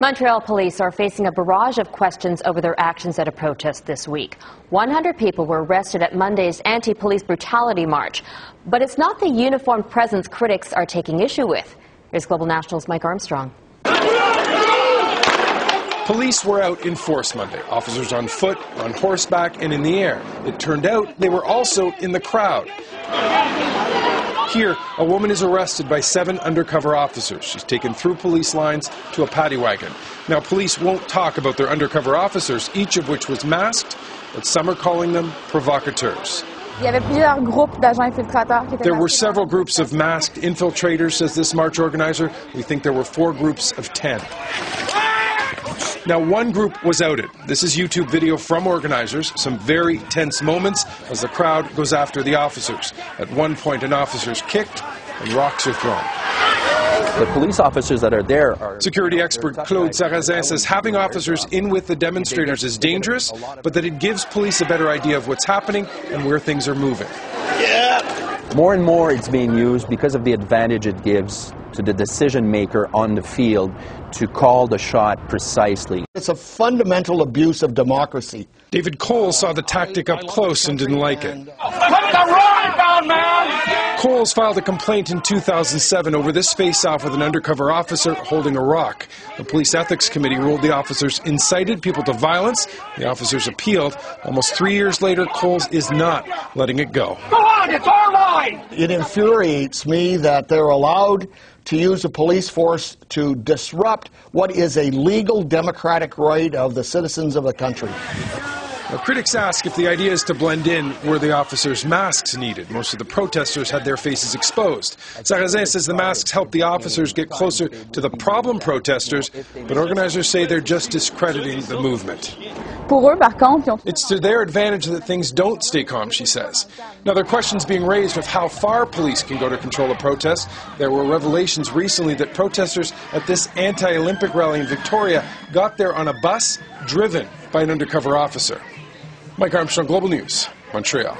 Montreal police are facing a barrage of questions over their actions at a protest this week. 100 people were arrested at Monday's anti-police brutality march. But it's not the uniformed presence critics are taking issue with. Here's Global National's Mike Armstrong. Police were out in force Monday. Officers on foot, on horseback, and in the air. It turned out they were also in the crowd. Here, a woman is arrested by seven undercover officers. She's taken through police lines to a paddy wagon. Now, police won't talk about their undercover officers, each of which was masked, but some are calling them provocateurs. There were several groups of masked infiltrators, says this march organizer. We think there were four groups of ten. Now, one group was outed. This is YouTube video from organizers. Some very tense moments as the crowd goes after the officers. At one point, an officer is kicked and rocks are thrown. The police officers that are there are. Security expert Claude Sarrazin says having officers in with the demonstrators is dangerous, but that it gives police a better idea of what's happening and where things are moving. Yeah. More and more it's being used because of the advantage it gives to the decision maker on the field to call the shot precisely. It's a fundamental abuse of democracy. David Coles saw the tactic up close and didn't like it. Coles filed a complaint in 2007 over this face-off with an undercover officer holding a rock. The police ethics committee ruled the officers incited people to violence. The officers appealed. Almost three years later, Coles is not letting it go. Go on, it's our line! It infuriates me that they're allowed to use a police force to disrupt what is a legal democratic right of the citizens of the country. Now, critics ask if the idea is to blend in were the officers' masks needed. Most of the protesters had their faces exposed. Sarrazin says the masks help the officers get closer to the problem protesters, but organizers say they're just discrediting the movement. It's to their advantage that things don't stay calm, she says. Now, there are questions being raised of how far police can go to control a protest. There were revelations recently that protesters at this anti Olympic rally in Victoria got there on a bus driven by an undercover officer. Mike Armstrong, Global News, Montreal.